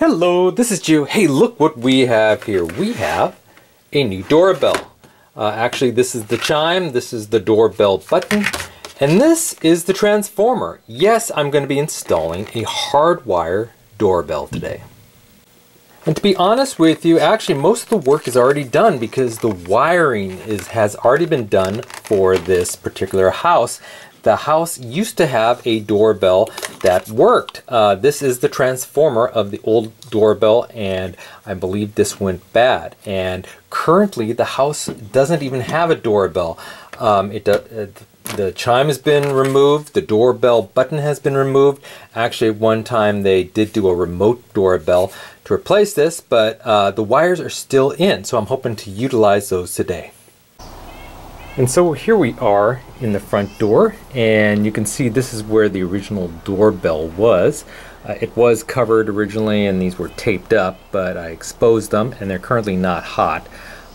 Hello, this is Joe. Hey, look what we have here. We have a new doorbell. Uh, actually, this is the chime, this is the doorbell button, and this is the transformer. Yes, I'm going to be installing a hardwire doorbell today. And to be honest with you, actually most of the work is already done because the wiring is has already been done for this particular house the house used to have a doorbell that worked. Uh, this is the transformer of the old doorbell and I believe this went bad. And currently the house doesn't even have a doorbell. Um, it, uh, the chime has been removed, the doorbell button has been removed. Actually, one time they did do a remote doorbell to replace this, but uh, the wires are still in, so I'm hoping to utilize those today. And so here we are in the front door and you can see this is where the original doorbell was. Uh, it was covered originally and these were taped up but I exposed them and they're currently not hot.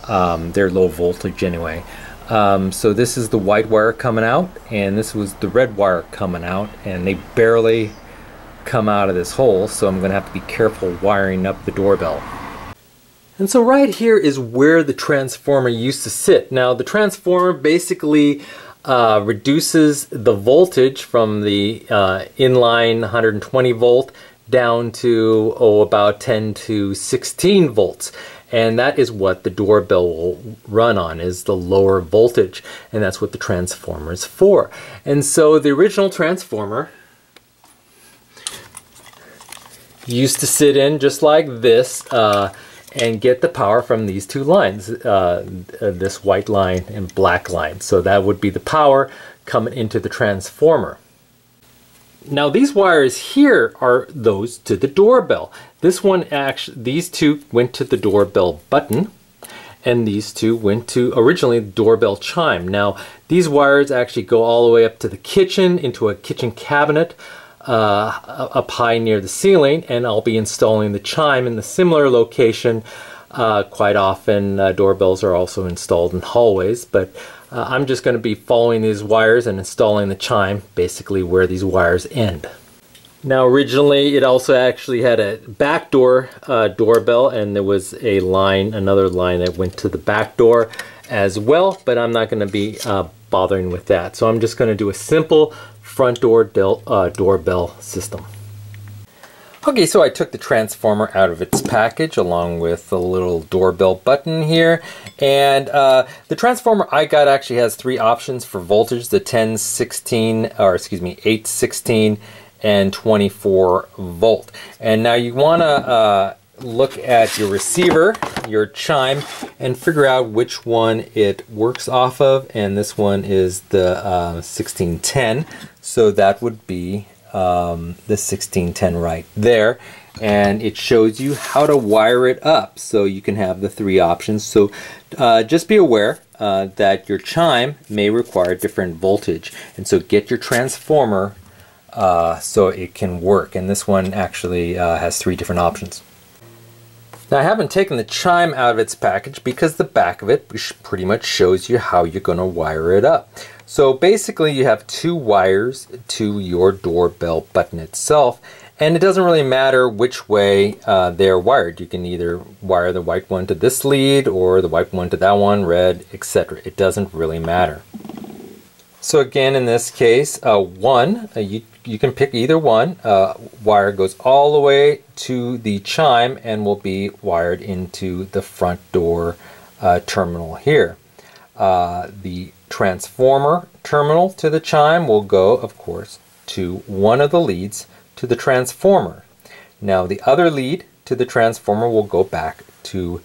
Um, they're low voltage anyway. Um, so this is the white wire coming out and this was the red wire coming out and they barely come out of this hole so I'm going to have to be careful wiring up the doorbell. And so right here is where the transformer used to sit. Now the transformer basically uh, reduces the voltage from the uh, inline 120 volt down to oh about 10 to 16 volts. And that is what the doorbell will run on is the lower voltage. And that's what the transformer is for. And so the original transformer used to sit in just like this uh, and get the power from these two lines, uh, uh, this white line and black line. So that would be the power coming into the transformer. Now these wires here are those to the doorbell. This one actually, these two went to the doorbell button and these two went to originally the doorbell chime. Now these wires actually go all the way up to the kitchen into a kitchen cabinet uh, up high near the ceiling and I'll be installing the chime in the similar location. Uh, quite often uh, doorbells are also installed in hallways but uh, I'm just going to be following these wires and installing the chime basically where these wires end. Now originally it also actually had a back door uh, doorbell and there was a line, another line that went to the back door as well but I'm not going to be uh, bothering with that. So I'm just going to do a simple front door uh, doorbell system. Okay, so I took the transformer out of its package along with the little doorbell button here. And uh, the transformer I got actually has three options for voltage, the 10, 16, or excuse me, 8, 16, and 24 volt. And now you want to uh, look at your receiver, your chime, and figure out which one it works off of. And this one is the uh, 1610. So that would be um, the 1610 right there. And it shows you how to wire it up. So you can have the three options. So uh, just be aware uh, that your chime may require different voltage. And so get your transformer uh, so it can work. And this one actually uh, has three different options. Now I haven't taken the chime out of its package because the back of it pretty much shows you how you're going to wire it up. So basically you have two wires to your doorbell button itself and it doesn't really matter which way uh, they're wired. You can either wire the white one to this lead or the white one to that one, red, etc. It doesn't really matter. So again, in this case, uh, one, uh, you you can pick either one. Uh, wire goes all the way to the chime and will be wired into the front door uh, terminal here. Uh, the transformer terminal to the chime will go, of course, to one of the leads to the transformer. Now the other lead to the transformer will go back to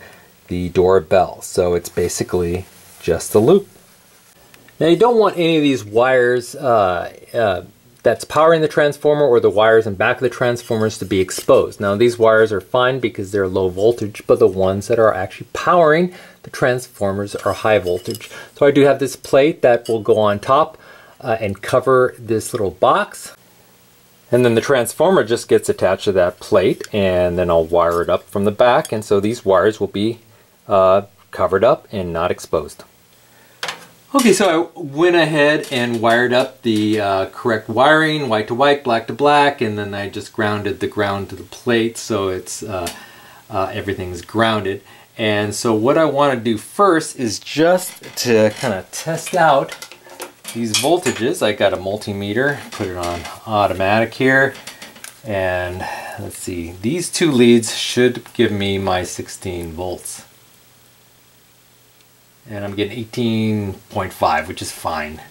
the doorbell. So it's basically just a loop. Now you don't want any of these wires uh, uh, that's powering the transformer or the wires in back of the transformers to be exposed. Now these wires are fine because they're low voltage, but the ones that are actually powering the transformers are high voltage. So I do have this plate that will go on top uh, and cover this little box. And then the transformer just gets attached to that plate and then I'll wire it up from the back and so these wires will be uh, covered up and not exposed. Okay, so I went ahead and wired up the uh, correct wiring, white to white, black to black, and then I just grounded the ground to the plate so it's uh, uh, everything's grounded. And so what I want to do first is just to kind of test out these voltages. I got a multimeter, put it on automatic here, and let's see, these two leads should give me my 16 volts and I'm getting 18.5 which is fine.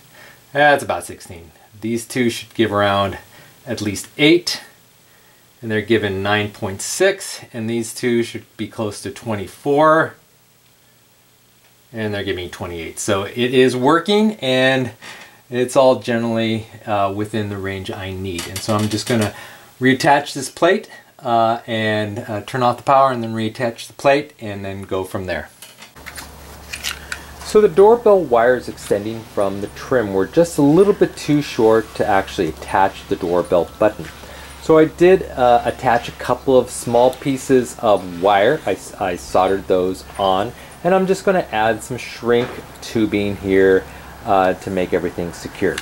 That's about 16 these two should give around at least 8 and they're given 9.6 and these two should be close to 24 and they're giving 28 so it is working and it's all generally uh, within the range I need. And so I'm just gonna reattach this plate uh, and uh, turn off the power and then reattach the plate and then go from there. So the doorbell wires extending from the trim were just a little bit too short to actually attach the doorbell button. So I did uh, attach a couple of small pieces of wire. I, I soldered those on and I'm just going to add some shrink tubing here uh, to make everything secure.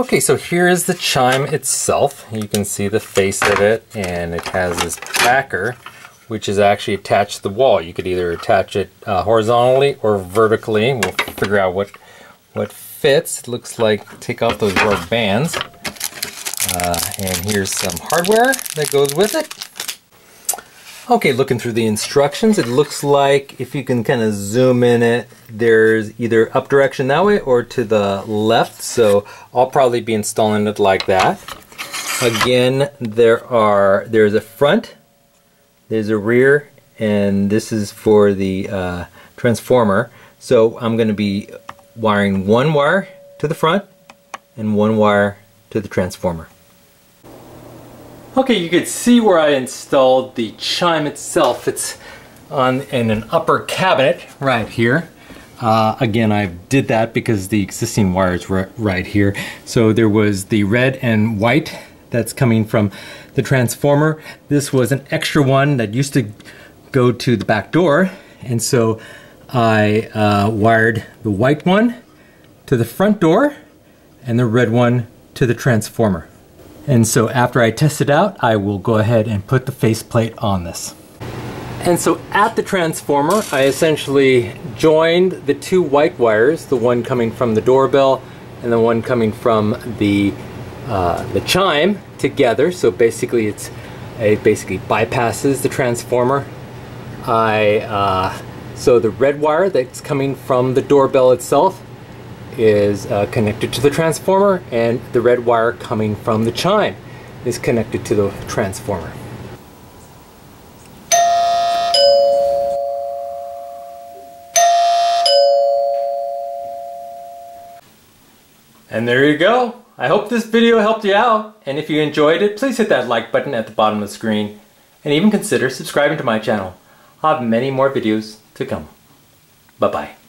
Okay, so here is the chime itself. You can see the face of it, and it has this backer, which is actually attached to the wall. You could either attach it uh, horizontally or vertically. We'll figure out what what fits. It looks like take off those rubber bands. Uh, and here's some hardware that goes with it. Okay, looking through the instructions, it looks like if you can kind of zoom in it, there's either up direction that way or to the left. So I'll probably be installing it like that. Again, there are there's a front, there's a rear, and this is for the uh, transformer. So I'm going to be wiring one wire to the front and one wire to the transformer. Okay, you can see where I installed the chime itself. It's on in an upper cabinet right here. Uh, again, I did that because the existing wires were right here. So there was the red and white that's coming from the transformer. This was an extra one that used to go to the back door. And so I uh, wired the white one to the front door and the red one to the transformer. And so after I test it out, I will go ahead and put the faceplate on this. And so at the transformer, I essentially joined the two white wires, the one coming from the doorbell and the one coming from the, uh, the chime together. So basically it's, it basically bypasses the transformer. I, uh, so the red wire that's coming from the doorbell itself is uh, connected to the transformer and the red wire coming from the chime is connected to the transformer. And there you go. I hope this video helped you out. And if you enjoyed it, please hit that like button at the bottom of the screen. And even consider subscribing to my channel. I'll have many more videos to come. Bye-bye.